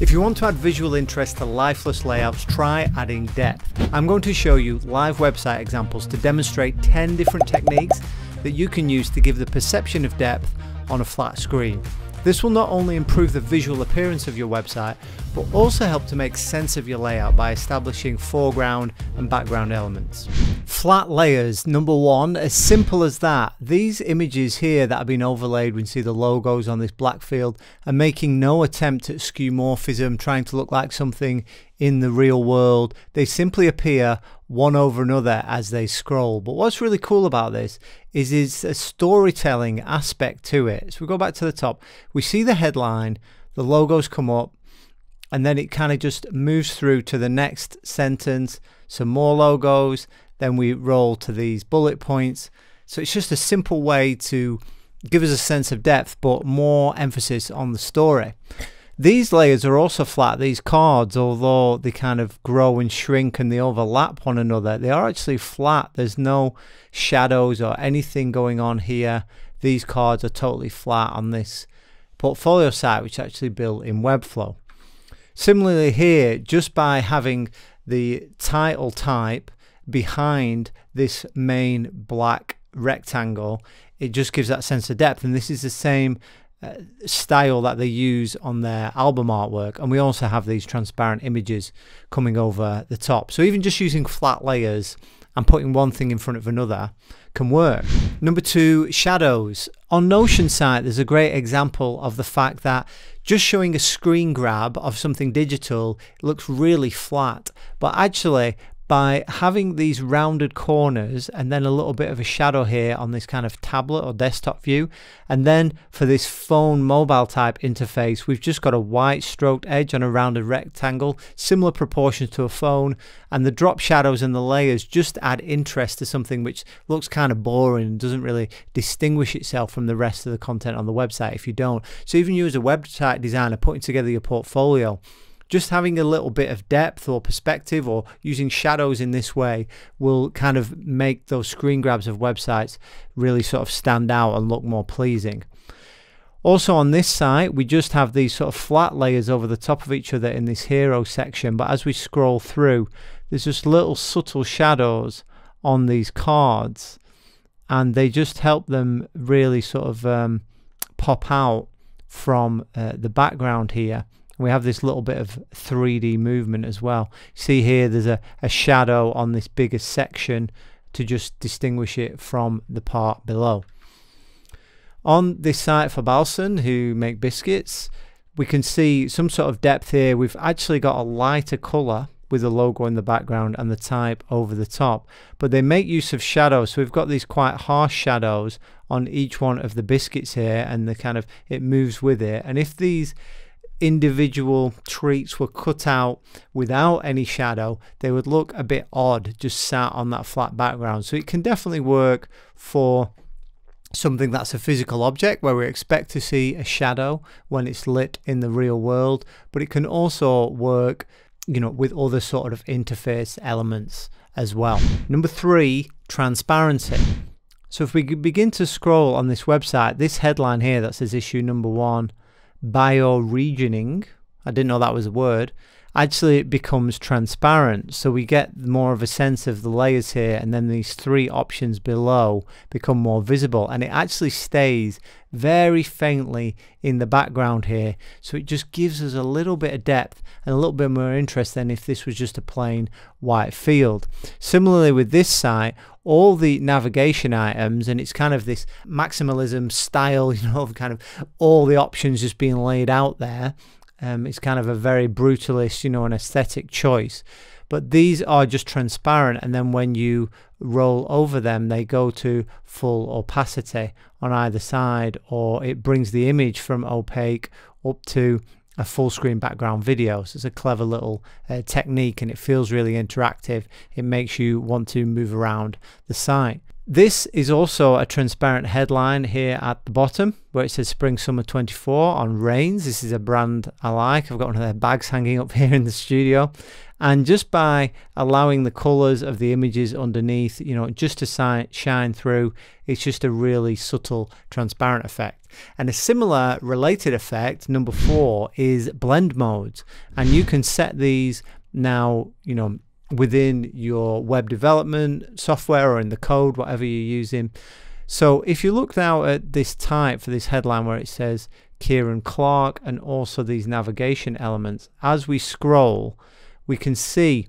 If you want to add visual interest to lifeless layouts, try adding depth. I'm going to show you live website examples to demonstrate 10 different techniques that you can use to give the perception of depth on a flat screen. This will not only improve the visual appearance of your website, but also help to make sense of your layout by establishing foreground and background elements. Flat layers, number one, as simple as that. These images here that have been overlaid, we can see the logos on this black field, are making no attempt at skeuomorphism, trying to look like something in the real world. They simply appear one over another as they scroll. But what's really cool about this is it's a storytelling aspect to it. So we go back to the top, we see the headline, the logos come up, and then it kind of just moves through to the next sentence, some more logos, then we roll to these bullet points. So it's just a simple way to give us a sense of depth, but more emphasis on the story. These layers are also flat. These cards, although they kind of grow and shrink and they overlap one another, they are actually flat. There's no shadows or anything going on here. These cards are totally flat on this portfolio site, which actually built in Webflow. Similarly here, just by having the title type behind this main black rectangle, it just gives that sense of depth. And this is the same uh, style that they use on their album artwork and we also have these transparent images coming over the top so even just using flat layers and putting one thing in front of another can work. Number two, shadows. On Notion site, there's a great example of the fact that just showing a screen grab of something digital looks really flat, but actually by having these rounded corners and then a little bit of a shadow here on this kind of tablet or desktop view. And then for this phone mobile type interface we've just got a white stroked edge on a rounded rectangle similar proportions to a phone. And the drop shadows and the layers just add interest to something which looks kind of boring and doesn't really distinguish itself from the rest of the content on the website if you don't. So even you as a website designer putting together your portfolio just having a little bit of depth or perspective or using shadows in this way will kind of make those screen grabs of websites really sort of stand out and look more pleasing. Also on this site, we just have these sort of flat layers over the top of each other in this hero section. But as we scroll through, there's just little subtle shadows on these cards and they just help them really sort of um, pop out from uh, the background here we have this little bit of 3D movement as well. See here there's a, a shadow on this bigger section to just distinguish it from the part below. On this site for Bahlsen who make biscuits we can see some sort of depth here. We've actually got a lighter colour with the logo in the background and the type over the top but they make use of shadows so we've got these quite harsh shadows on each one of the biscuits here and the kind of it moves with it and if these individual treats were cut out without any shadow, they would look a bit odd just sat on that flat background. So it can definitely work for something that's a physical object where we expect to see a shadow when it's lit in the real world, but it can also work you know with other sort of interface elements as well. Number three, transparency. So if we begin to scroll on this website, this headline here that says issue number one bioregioning, I didn't know that was a word, actually it becomes transparent. So we get more of a sense of the layers here and then these three options below become more visible and it actually stays very faintly in the background here. So it just gives us a little bit of depth and a little bit more interest than if this was just a plain white field. Similarly with this site, all the navigation items and it's kind of this maximalism style, you know, kind of all the options just being laid out there um, it's kind of a very brutalist, you know, an aesthetic choice. But these are just transparent, and then when you roll over them, they go to full opacity on either side, or it brings the image from opaque up to a full screen background video. So it's a clever little uh, technique and it feels really interactive. It makes you want to move around the site. This is also a transparent headline here at the bottom where it says Spring Summer 24 on Rains. This is a brand I like. I've got one of their bags hanging up here in the studio. And just by allowing the colors of the images underneath, you know, just to shine through, it's just a really subtle transparent effect. And a similar related effect, number four, is blend modes. And you can set these now, you know, within your web development software or in the code, whatever you're using. So if you look now at this type for this headline where it says Kieran Clark and also these navigation elements, as we scroll, we can see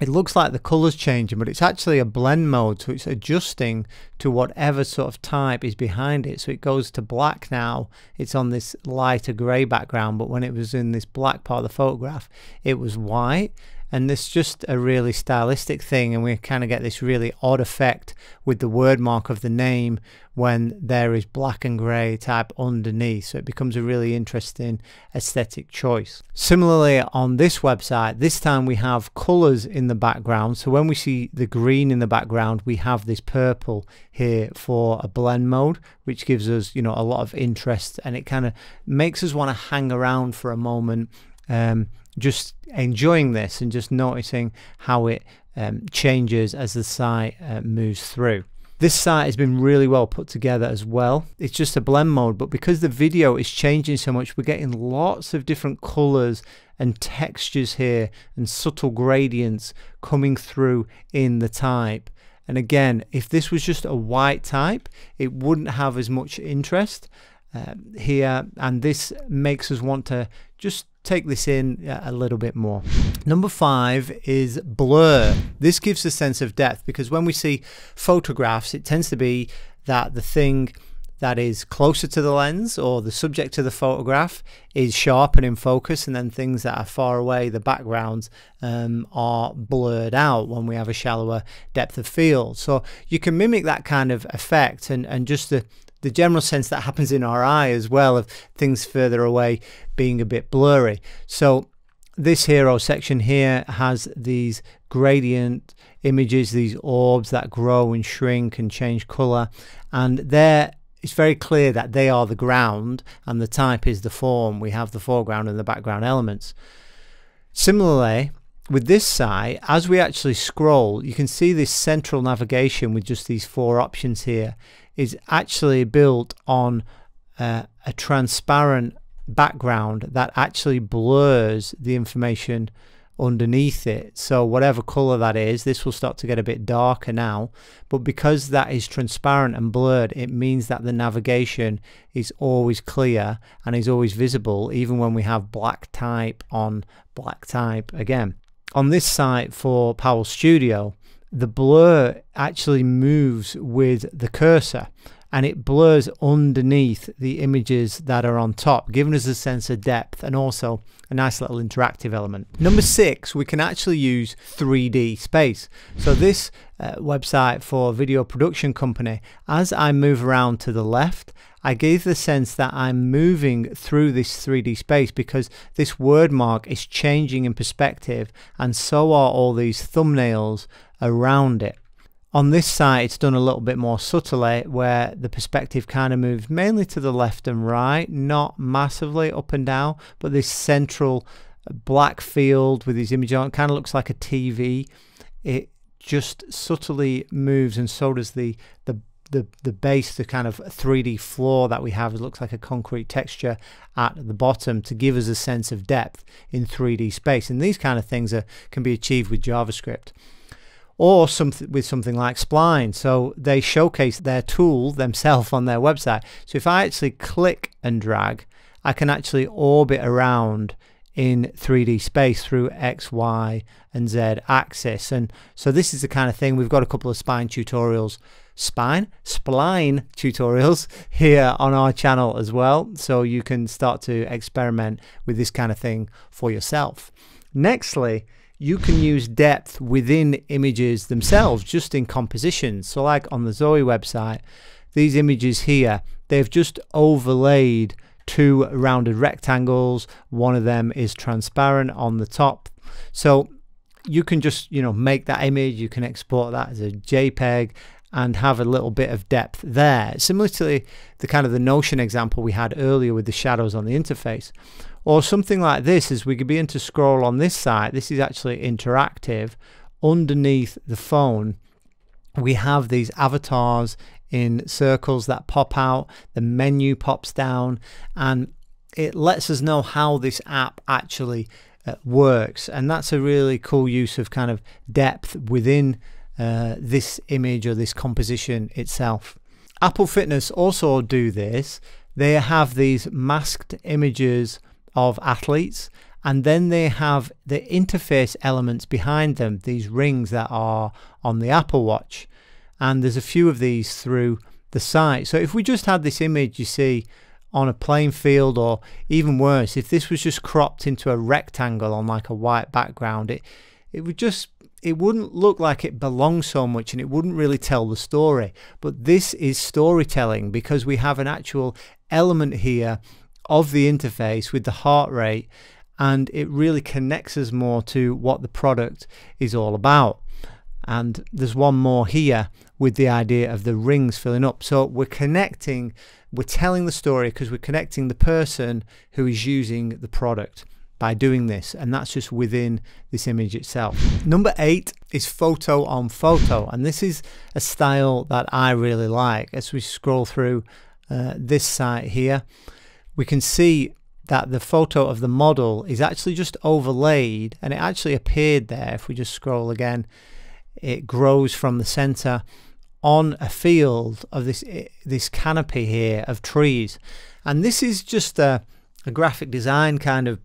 it looks like the colors changing but it's actually a blend mode so it's adjusting to whatever sort of type is behind it so it goes to black now it's on this lighter gray background but when it was in this black part of the photograph it was white and this just a really stylistic thing and we kind of get this really odd effect with the word mark of the name when there is black and grey type underneath. So it becomes a really interesting aesthetic choice. Similarly on this website this time we have colors in the background. So when we see the green in the background we have this purple here for a blend mode which gives us you know a lot of interest and it kind of makes us want to hang around for a moment um, just enjoying this and just noticing how it um, changes as the site uh, moves through. This site has been really well put together as well. It's just a blend mode, but because the video is changing so much, we're getting lots of different colors and textures here and subtle gradients coming through in the type. And again, if this was just a white type, it wouldn't have as much interest uh, here. And this makes us want to just take this in a little bit more. Number five is blur. This gives a sense of depth because when we see photographs, it tends to be that the thing that is closer to the lens or the subject to the photograph is sharp and in focus and then things that are far away the backgrounds um, are blurred out when we have a shallower depth of field so you can mimic that kind of effect and, and just the the general sense that happens in our eye as well of things further away being a bit blurry. So this hero section here has these gradient images, these orbs that grow and shrink and change color. And there it's very clear that they are the ground and the type is the form. We have the foreground and the background elements. Similarly, with this site, as we actually scroll, you can see this central navigation with just these four options here is actually built on uh, a transparent background that actually blurs the information underneath it. So whatever color that is, this will start to get a bit darker now. But because that is transparent and blurred, it means that the navigation is always clear and is always visible, even when we have black type on black type again. On this site for Powell Studio, the blur actually moves with the cursor and it blurs underneath the images that are on top, giving us a sense of depth and also a nice little interactive element. Number six, we can actually use 3D space. So this uh, website for video production company, as I move around to the left, I gave the sense that I'm moving through this 3D space because this word mark is changing in perspective and so are all these thumbnails around it. On this side it's done a little bit more subtly eh, where the perspective kind of moves mainly to the left and right, not massively up and down, but this central uh, black field with these image on it kind of looks like a TV. It just subtly moves and so does the, the the the base, the kind of 3D floor that we have, looks like a concrete texture at the bottom to give us a sense of depth in 3D space. And these kind of things are, can be achieved with JavaScript or something with something like Spline. So they showcase their tool themselves on their website. So if I actually click and drag, I can actually orbit around in 3D space through X, Y, and Z axis. And so this is the kind of thing, we've got a couple of Spline tutorials, spine, spline tutorials here on our channel as well. So you can start to experiment with this kind of thing for yourself. Nextly, you can use depth within images themselves, just in compositions. So like on the Zoe website, these images here, they've just overlaid two rounded rectangles. One of them is transparent on the top. So you can just, you know, make that image, you can export that as a JPEG and have a little bit of depth there. Similar to the, the kind of the Notion example we had earlier with the shadows on the interface. Or something like this as we could begin to scroll on this side. This is actually interactive. Underneath the phone, we have these avatars in circles that pop out. The menu pops down and it lets us know how this app actually uh, works. And that's a really cool use of kind of depth within uh, this image or this composition itself. Apple Fitness also do this. They have these masked images of athletes and then they have the interface elements behind them, these rings that are on the Apple Watch. And there's a few of these through the site. So if we just had this image you see on a plain field or even worse, if this was just cropped into a rectangle on like a white background, it it would just it wouldn't look like it belongs so much and it wouldn't really tell the story. But this is storytelling because we have an actual element here of the interface with the heart rate and it really connects us more to what the product is all about. And there's one more here with the idea of the rings filling up. So we're connecting, we're telling the story because we're connecting the person who is using the product by doing this and that's just within this image itself. Number eight is photo on photo and this is a style that I really like. As we scroll through uh, this site here we can see that the photo of the model is actually just overlaid and it actually appeared there if we just scroll again it grows from the center on a field of this this canopy here of trees and this is just a, a graphic design kind of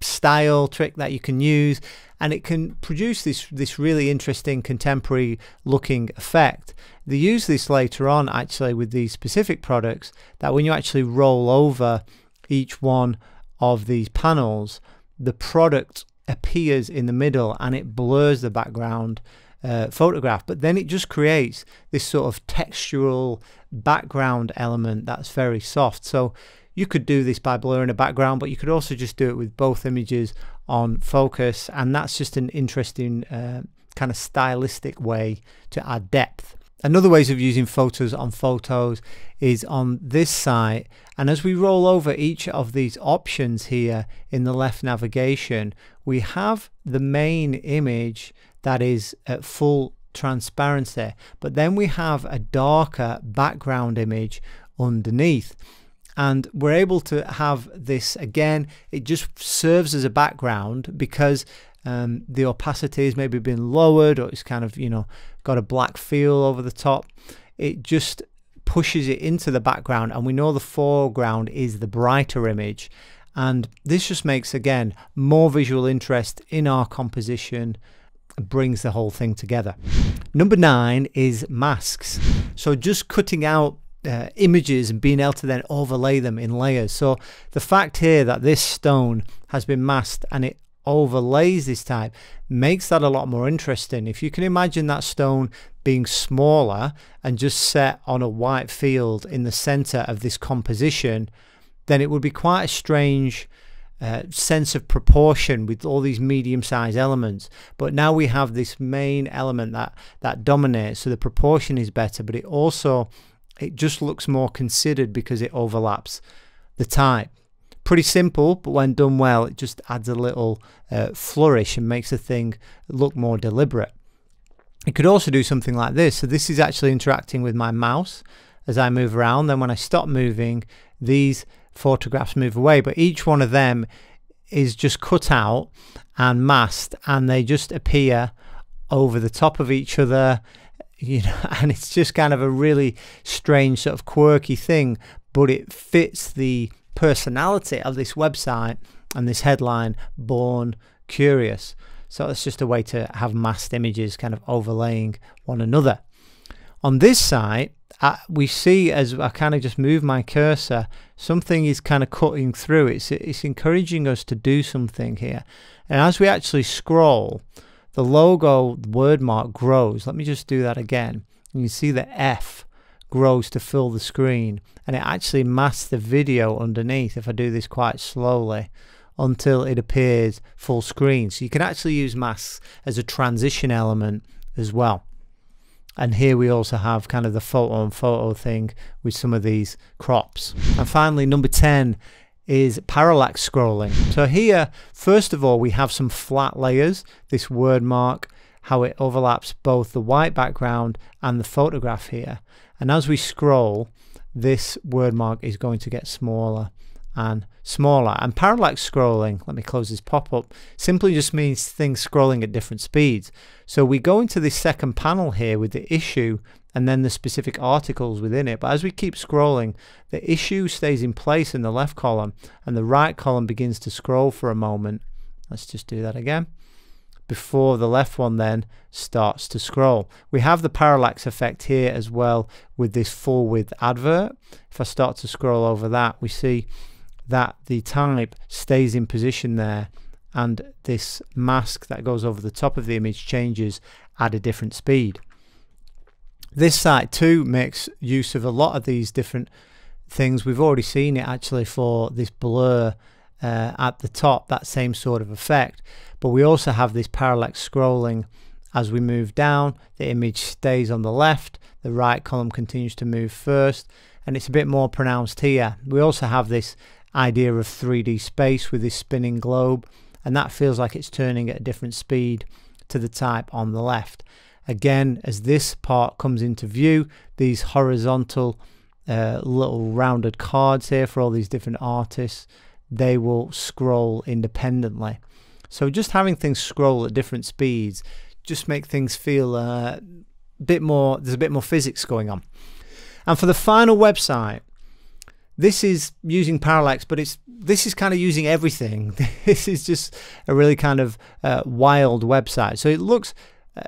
style trick that you can use and it can produce this this really interesting contemporary looking effect. They use this later on actually with these specific products that when you actually roll over each one of these panels the product appears in the middle and it blurs the background uh, photograph. But then it just creates this sort of textural background element that's very soft. So you could do this by blurring a background, but you could also just do it with both images on focus, and that's just an interesting uh, kind of stylistic way to add depth. Another ways of using photos on photos is on this site and as we roll over each of these options here in the left navigation we have the main image that is at full transparency but then we have a darker background image underneath and we're able to have this again. It just serves as a background because um, the opacity has maybe been lowered or it's kind of you know got a black feel over the top. It just pushes it into the background and we know the foreground is the brighter image. And this just makes again more visual interest in our composition brings the whole thing together. Number nine is masks. So just cutting out uh, images and being able to then overlay them in layers. So the fact here that this stone has been masked and it overlays this type makes that a lot more interesting. If you can imagine that stone being smaller and just set on a white field in the center of this composition, then it would be quite a strange uh, sense of proportion with all these medium-sized elements. But now we have this main element that that dominates, so the proportion is better, but it also it just looks more considered because it overlaps the type. Pretty simple, but when done well, it just adds a little uh, flourish and makes the thing look more deliberate. It could also do something like this. So this is actually interacting with my mouse as I move around. Then when I stop moving, these photographs move away, but each one of them is just cut out and masked and they just appear over the top of each other you know, and it's just kind of a really strange sort of quirky thing, but it fits the personality of this website and this headline, Born Curious. So it's just a way to have masked images kind of overlaying one another. On this site, we see as I kind of just move my cursor, something is kind of cutting through. It's, it's encouraging us to do something here. And as we actually scroll, the logo word mark grows. Let me just do that again. And you see the F grows to fill the screen and it actually masks the video underneath if I do this quite slowly until it appears full screen. So you can actually use masks as a transition element as well. and here we also have kind of the photo on photo thing with some of these crops. And finally, number 10 is parallax scrolling. So here, first of all, we have some flat layers, this word mark, how it overlaps both the white background and the photograph here. And as we scroll, this word mark is going to get smaller and smaller. And parallax scrolling, let me close this pop-up, simply just means things scrolling at different speeds. So we go into this second panel here with the issue and then the specific articles within it. But as we keep scrolling, the issue stays in place in the left column and the right column begins to scroll for a moment. Let's just do that again before the left one then starts to scroll. We have the parallax effect here as well with this full width advert. If I start to scroll over that, we see that the type stays in position there and this mask that goes over the top of the image changes at a different speed. This site too makes use of a lot of these different things. We've already seen it actually for this blur uh, at the top, that same sort of effect. But we also have this parallax scrolling as we move down. The image stays on the left, the right column continues to move first, and it's a bit more pronounced here. We also have this idea of 3D space with this spinning globe and that feels like it's turning at a different speed to the type on the left. Again, as this part comes into view, these horizontal uh, little rounded cards here for all these different artists, they will scroll independently. So just having things scroll at different speeds just make things feel a uh, bit more, there's a bit more physics going on. And for the final website, this is using parallax but it's this is kind of using everything. This is just a really kind of uh, wild website. So it looks uh,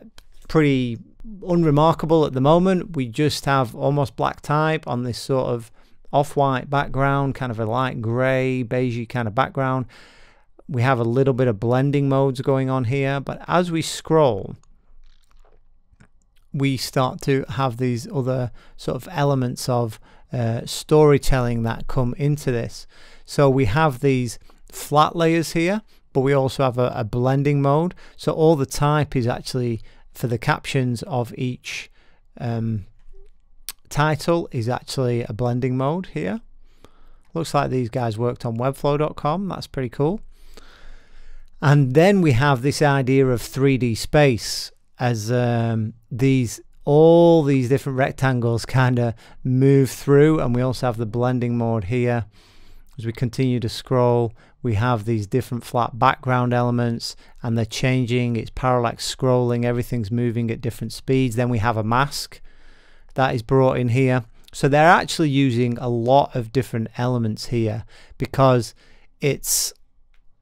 pretty unremarkable at the moment. We just have almost black type on this sort of off-white background kind of a light gray beigey kind of background. We have a little bit of blending modes going on here but as we scroll we start to have these other sort of elements of uh, storytelling that come into this. So we have these flat layers here, but we also have a, a blending mode. So all the type is actually for the captions of each um, title is actually a blending mode here. Looks like these guys worked on webflow.com. That's pretty cool. And then we have this idea of 3D space as um, these all these different rectangles kind of move through and we also have the blending mode here. As we continue to scroll we have these different flat background elements and they're changing. It's parallax scrolling. Everything's moving at different speeds. Then we have a mask that is brought in here. So they're actually using a lot of different elements here because it's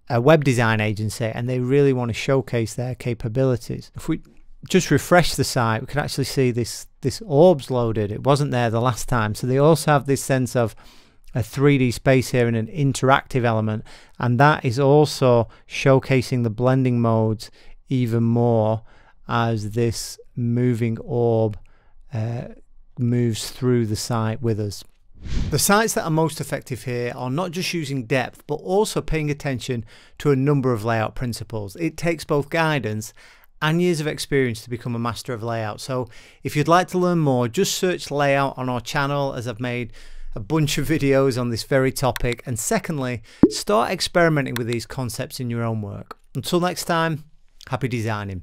a web design agency and they really want to showcase their capabilities. If we just refresh the site, we can actually see this this orbs loaded. It wasn't there the last time. So they also have this sense of a 3D space here and an interactive element. And that is also showcasing the blending modes even more as this moving orb uh, moves through the site with us. The sites that are most effective here are not just using depth, but also paying attention to a number of layout principles. It takes both guidance and years of experience to become a master of layout. So if you'd like to learn more, just search layout on our channel as I've made a bunch of videos on this very topic. And secondly, start experimenting with these concepts in your own work. Until next time, happy designing.